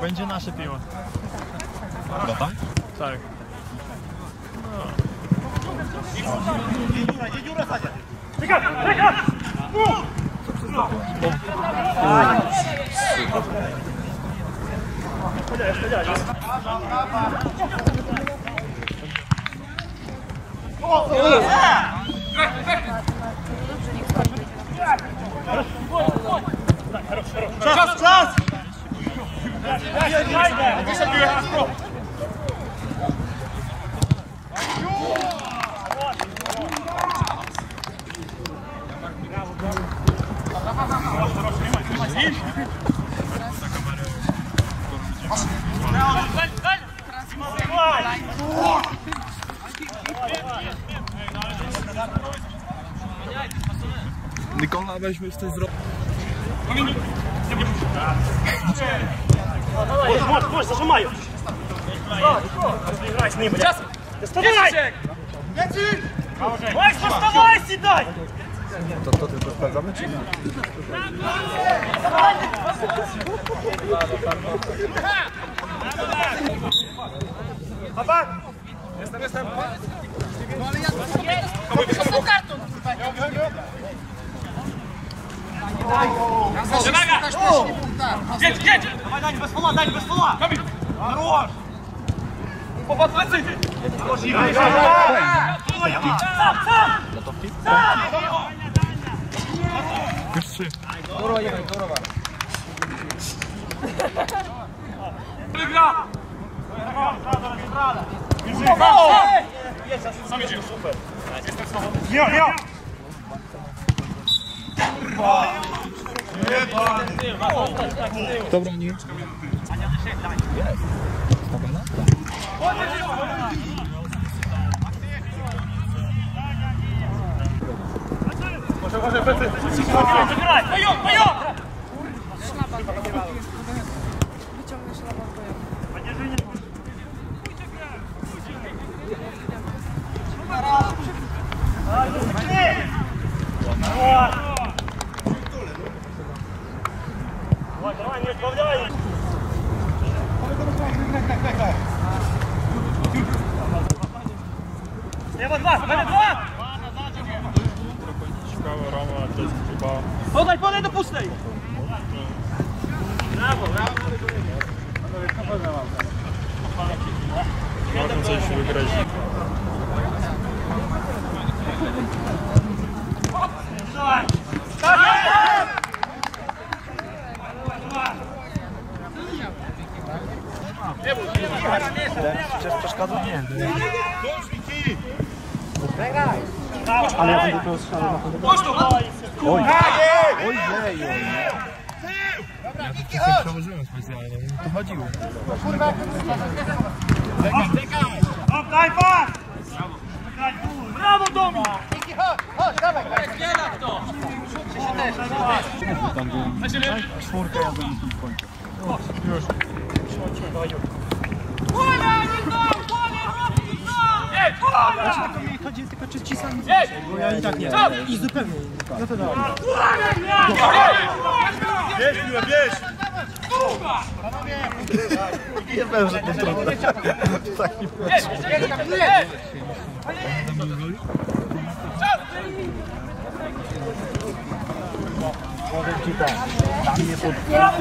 Będzie nasze piwo. Gotowe? Tak. O, Czas, czas! Het is een duur aansprong. Nikola, weźmy w tej zrobić. Вот, вот, зажимай. Играй с ним, блядь. Доставай! Макс, доставай, седай! To, to tylko sprawdzamy, czy nie? Едь, едь! Давай, Дань, без фола, Дань, без фола! Хорош! Попад лицей! Сам, сам! Już trzy. Игра! Сам иди. Супер. Лео, Лео! Kto broni? Играй! Поем, поем! Давай, давай, не отправляй! Слева два, сзади два! Ciekawe, Roma to jest chyba... Подай, подай до пустej! Mogą coś wygrać. Przecież przeszkadza? Nie. Ale ja będę to strzelał na pewno. Oj, oj, oj, oj, oj. Dobra, Niki, chodź! przełożyłem specjalnie, to chodziło. Kurwa, Czekaj, czekaj! Oddaj pas! Brawo, Domi! Niki, chodź, chodź, dawaj! Zbiera to! Tam byłem, czwórkę ja byłem tu w końcu. Już. Przychodźmy, Baju. Ula, nie dam, Bole, robię! Znaczy tylko mi chodzi tylko czy ci sami bo ja i tak nie i zupełnie nie No to dobra. Bierz piłę, bierz! Nie wiem, że to trudne. Tak, nie podpływa.